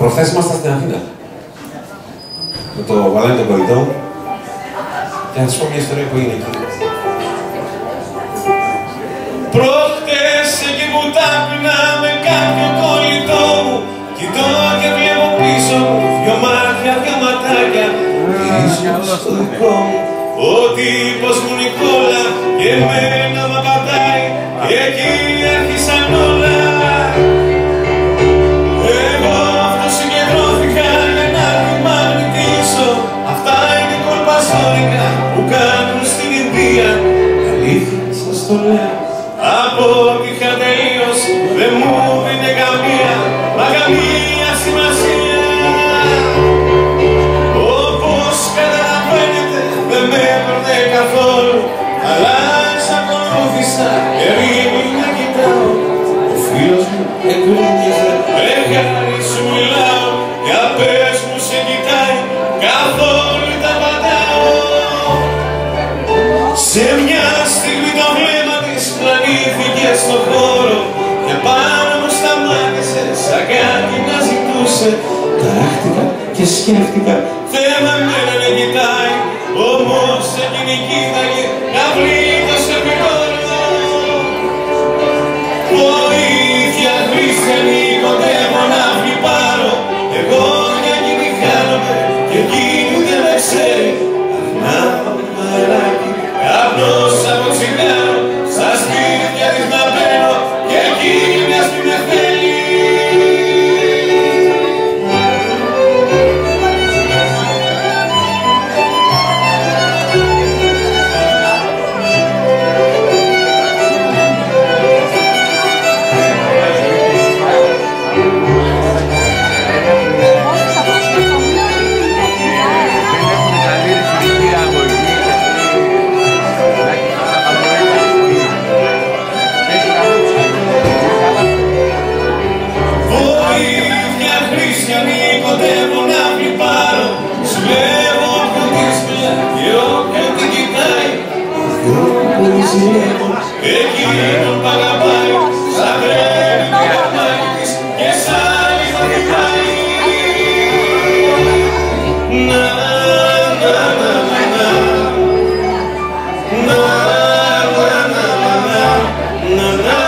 Προχθές ήμασταν στην Αθήνα. Με το Βαλάνι τον κολλητό. Και να σας πω μια ιστορία που είναι εκεί. Προχτές εκεί που τάπινα με κάποιο κολλητό μου Κοιτώ και βλέπω πίσω μου δυο μάτια, δυο ματάκια Ίσως στο δικό μου Ο τύπος μου Νικόλα και εμένα μ' απαντάει Και εκεί το λέω από ό,τι είχα τελείωσει δεν μου δίνε καμία μα καμία σημασία. Όπως καταλαβαίνετε δεν με έπαιρνε καθόλου αλλά εξακολούθησα ερήμη να κοιτάω. Ο φίλος μου εκλούγεται Μεγάλη σου μιλάω για πες μου σε κοιτάει καθόλου τα πατάω σαν κάτι να ζητούσε. Ταράχτηκα και σκέφτηκα. Θέμα εμένα να κοιτάει. Όμως εκείνη κοίταγε συνέχεια Εκείνον παραπάει σαν τρέμει διαμάκης και σαν ηθοδικάει Να, να, να, να, να Να, να, να, να, να, να, να